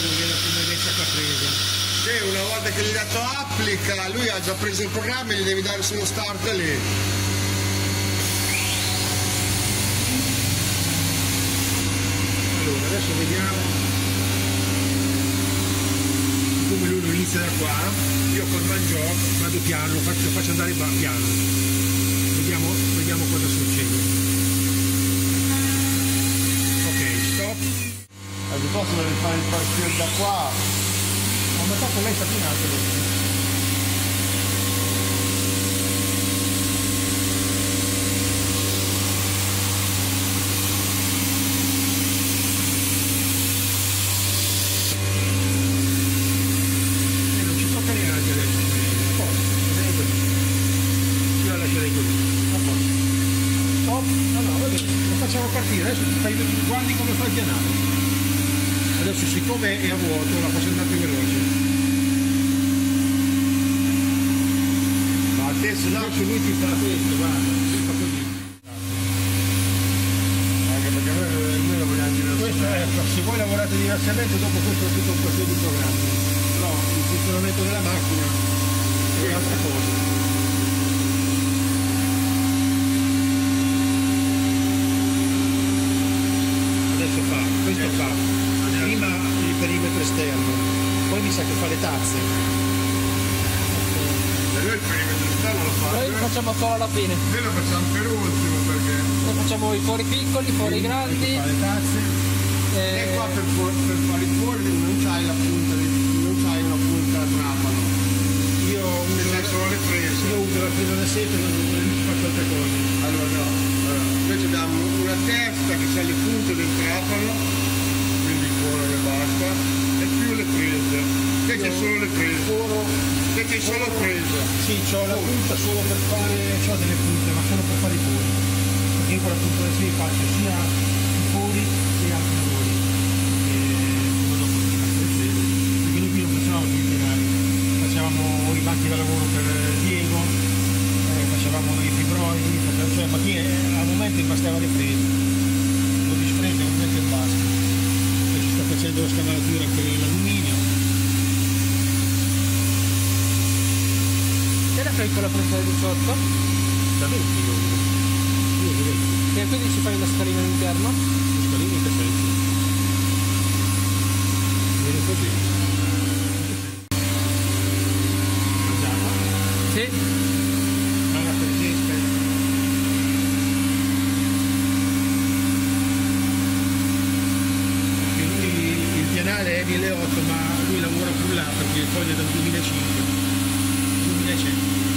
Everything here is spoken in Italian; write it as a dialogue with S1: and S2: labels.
S1: pensa che ha preso.
S2: Sì, una volta che gli hai dato applica, lui ha già preso il programma e gli devi dare solo start lì.
S1: Allora, adesso vediamo come lui lo inizia da qua. Io col mangiò vado piano, lo faccio, faccio andare piano. Vediamo, vediamo cosa succede.
S2: Posto devi fare il partire da qua.
S1: Ma ma tanto lei. E posto, bene così. No, no, lo facciamo partire. Adesso guardi come fa il pianale. Adesso siccome è a vuoto la faccio andare più veloce.
S2: Ma adesso no,
S1: Adesso lui ti fa questo, guarda, si fa così.
S2: anche perché noi,
S1: Questo è, se voi lavorate diversamente, dopo questo è tutto un paio di programmi. Però il funzionamento della macchina è un'altra cosa. Adesso fa, questo fa prima il perimetro esterno, poi mi sa che fa le tazze.
S2: E noi il perimetro esterno lo fa.
S3: Noi lo facciamo solo alla fine.
S2: Noi lo facciamo per ultimo perché.
S3: Noi facciamo i fori piccoli, i fori grandi.
S1: Fa le tazze.
S2: E
S3: eh,
S2: qua per, per fare i fuori non c'hai la punta, non c'hai una punta a trapano.
S1: Io uso,
S2: solo le prese.
S1: io uso la presa da sete e non non faccio altre cose.
S2: Allora no, allora, invece abbiamo una testa che ha le punte del trapano, quindi fuori e basta, e più le prese. Solo le prese.
S1: Foro
S2: Che c'è solo prese.
S1: Sì, ho la punta solo per fare, ho delle punte, ma solo per fare i fori. Perché io con la punta da sì faccio sia i fori che anche i lavori. E fa crescere. Perché noi qui non facevamo più i penali, facevamo i banchi da lavoro per Diego, eh, facevamo i fibroi, cioè ma chi è, al momento impastava le frese. Lo disfrega, non mette il basto. E ci sta facendo la scavalatura per l'alluminio.
S3: Te la fai con la presa di sotto?
S1: Da 20 io uso. Io uso 20.
S3: E quindi ci fai una scalina all'interno?
S1: Scalini che senso? Viene così. Mangiata.
S3: Sì.
S1: Manga francesca. Che lui il pianale è 1008 ma lui lavora più là perché il foglio è dal 2005. 有一点。